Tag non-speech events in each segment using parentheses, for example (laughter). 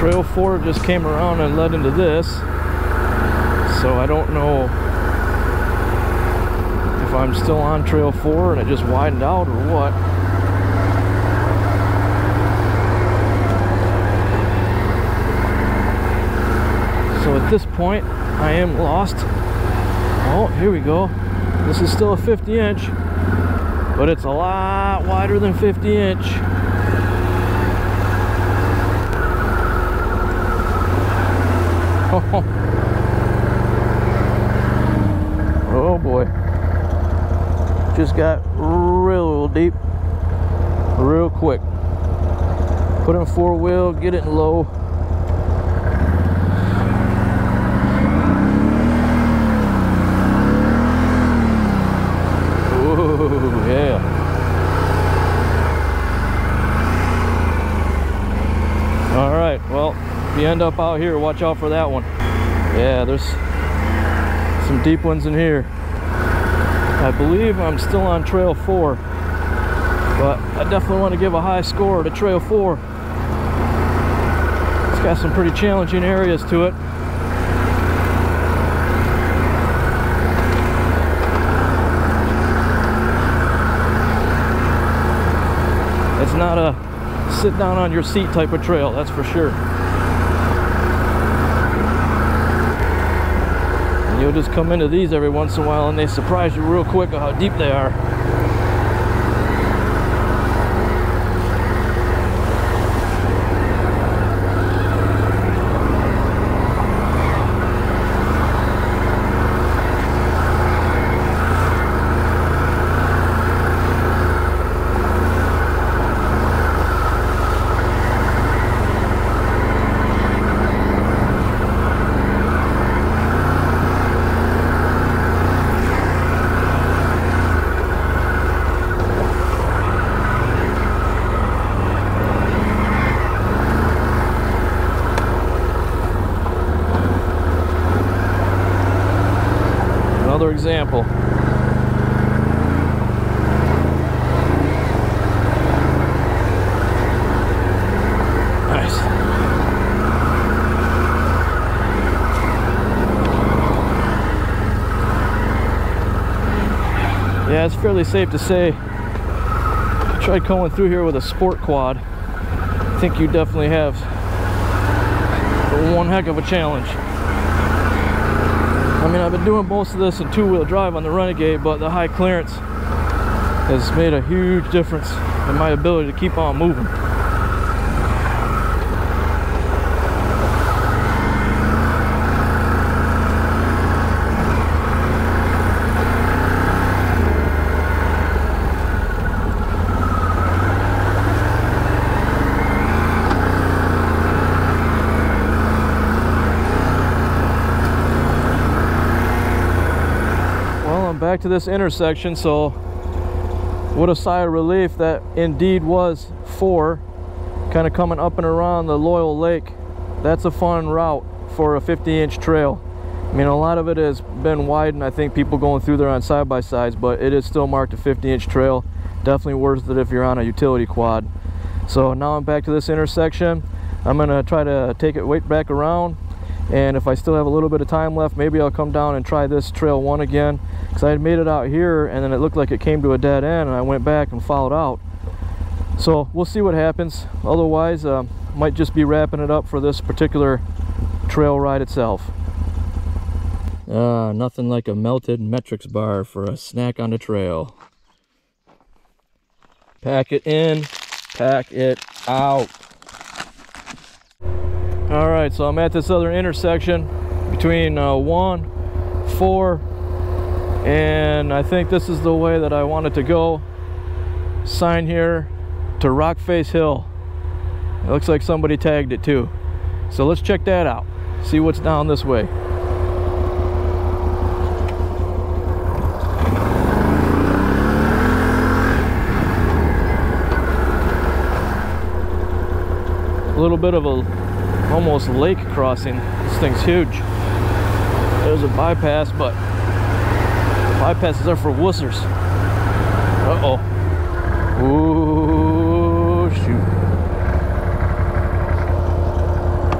Trail 4 just came around and led into this. So I don't know if I'm still on Trail 4 and it just widened out or what. So at this point, I am lost. Oh, here we go. This is still a 50 inch, but it's a lot wider than 50 inch. (laughs) Oh boy. Just got real deep real quick. Put in four wheel, get it low. Ooh, yeah. All right, well, if you end up out here, watch out for that one. Yeah, there's some deep ones in here. I believe I'm still on trail four, but I definitely want to give a high score to trail four. It's got some pretty challenging areas to it. It's not a sit down on your seat type of trail, that's for sure. You'll just come into these every once in a while and they surprise you real quick how deep they are. Yeah, it's fairly safe to say. Try going through here with a sport quad. I think you definitely have one heck of a challenge. I mean, I've been doing most of this in two-wheel drive on the Renegade, but the high clearance has made a huge difference in my ability to keep on moving. Well, I'm back to this intersection, so what a sigh of relief that indeed was four, kind of coming up and around the Loyal Lake. That's a fun route for a 50 inch trail. I mean, a lot of it has been widened. I think people going through there on side by sides, but it is still marked a 50 inch trail. Definitely worth it if you're on a utility quad. So now I'm back to this intersection. I'm gonna try to take it right back around. And if I still have a little bit of time left, maybe I'll come down and try this trail one again. Because I had made it out here and then it looked like it came to a dead end and I went back and followed out. So we'll see what happens. Otherwise, uh, might just be wrapping it up for this particular trail ride itself. Uh, nothing like a melted MET-Rx bar for a snack on the trail. Pack it in, pack it out. All right, so I'm at this other intersection between uh, one, four, and I think this is the way that I wanted to go. Sign here to Rock Face Hill. It looks like somebody tagged it too. So let's check that out. See what's down this way. A little bit of a almost lake crossing. This thing's huge. There's a bypass, but bypasses are for wussers. Uh-oh. Ooh, shoot.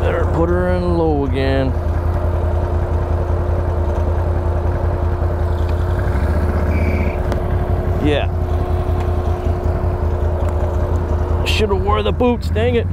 Better put her in low again. Yeah. Should have wore the boots, dang it.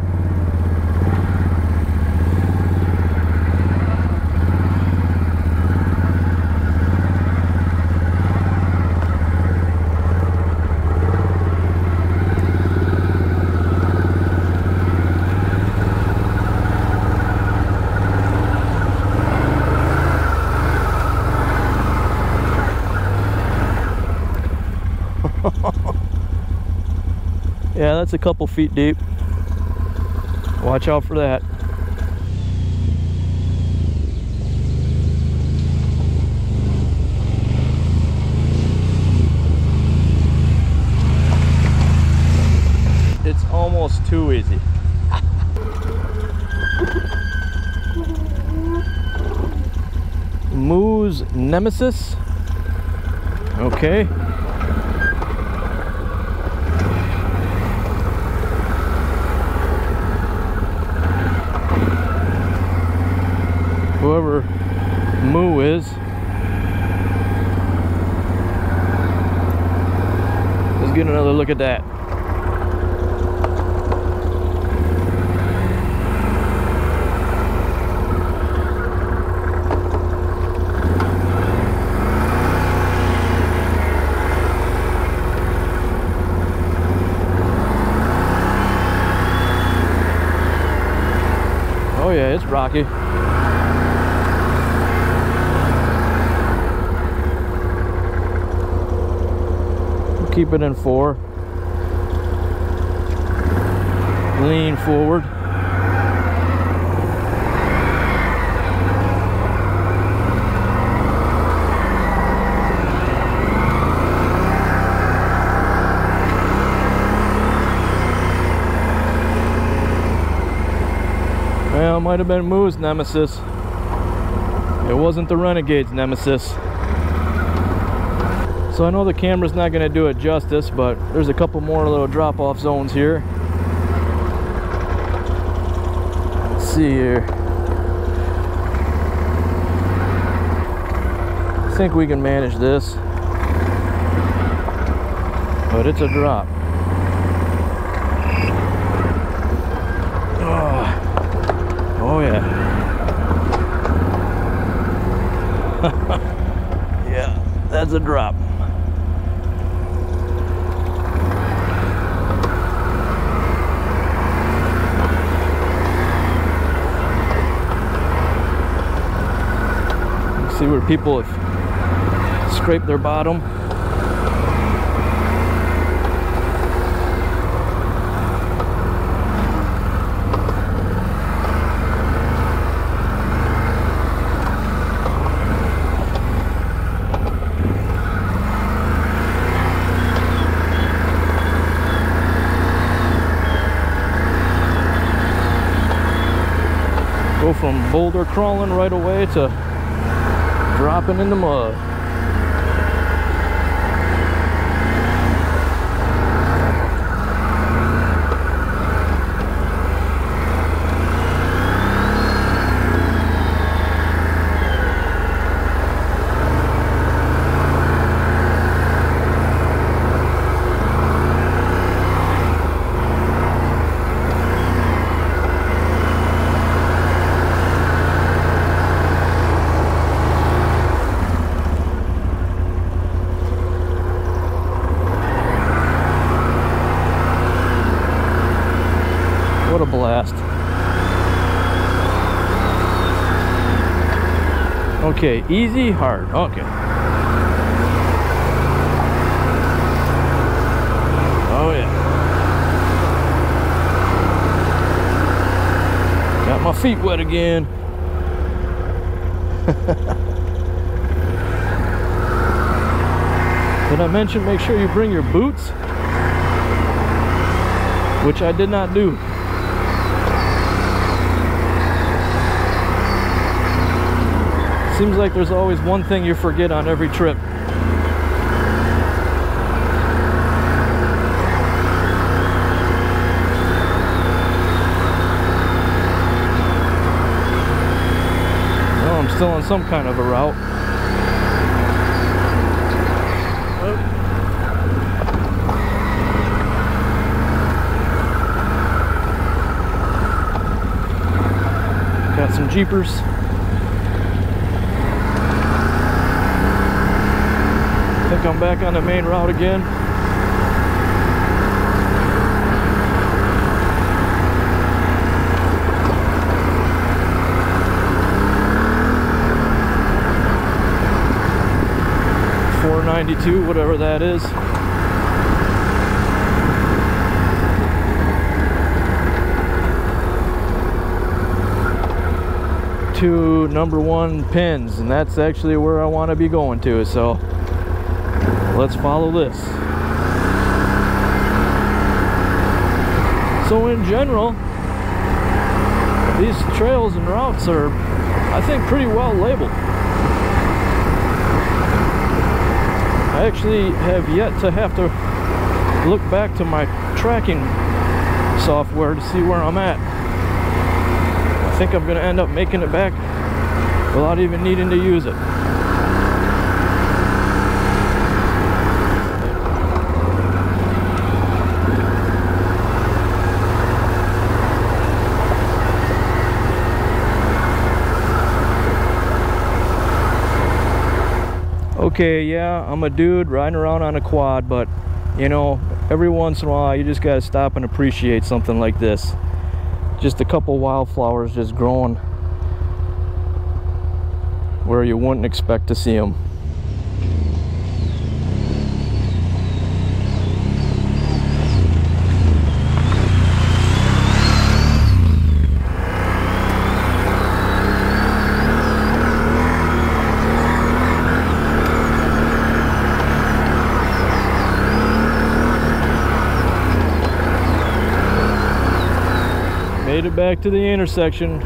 yeah, that's a couple feet deep. Watch out for that. It's almost too easy. Moo's Nemesis. Okay. Whoever Moo is. Let's get another look at that. Oh yeah, it's rocky. Keep it in four. Lean forward. Well, it might have been Moo's nemesis. It wasn't the Renegade's nemesis. So I know the camera's not going to do it justice, but there's a couple more little drop-off zones here. Let's see here. I think we can manage this. But it's a drop. Oh, oh yeah. (laughs) yeah, that's a drop. see where people have scraped their bottom. Go from boulder crawling right away to dropping in the mud. What a blast. Okay, easy, hard. Okay. Oh yeah. Got my feet wet again. (laughs) Did I mention make sure you bring your boots? Which I did not do. Seems like there's always one thing you forget on every trip. Still on some kind of a route. Got some Jeepers. I'm back on the main route again. Four ninety two, whatever that is. to number one pins and that's actually where I want to be going to so let's follow this. So in general these trails and routes are I think pretty well labeled. I actually have yet to have to look back to my tracking software to see where I'm at. I think I'm going to end up making it back without even needing to use it okay, yeah, I'm a dude riding around on a quad, but you know, every once in a while you just gotta stop and appreciate something like this. Just a couple wildflowers just growing where you wouldn't expect to see them. Made it back to the intersection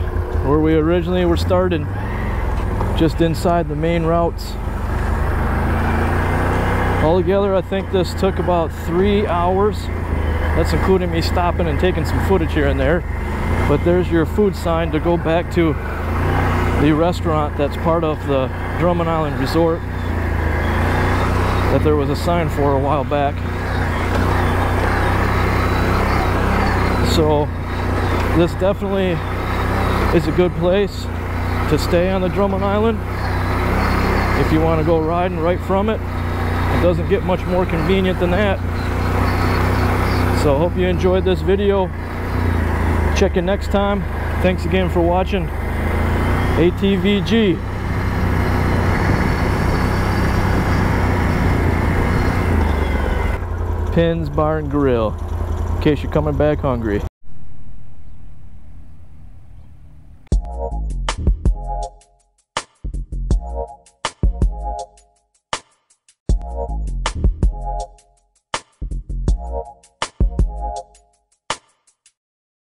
where we originally were started just inside the main routes. Altogether I think this took about three hours. That's including me stopping and taking some footage here and there. But there's your food sign to go back to the restaurant that's part of the Drummond Island Resort that there was a sign for a while back. So this definitely is a good place to stay on the Drummond Island. If you want to go riding right from it it doesn't get much more convenient than that. So hope you enjoyed this video. Check in next time. Thanks again for watching ATVG Pins Bar and Grill in case you're coming back hungry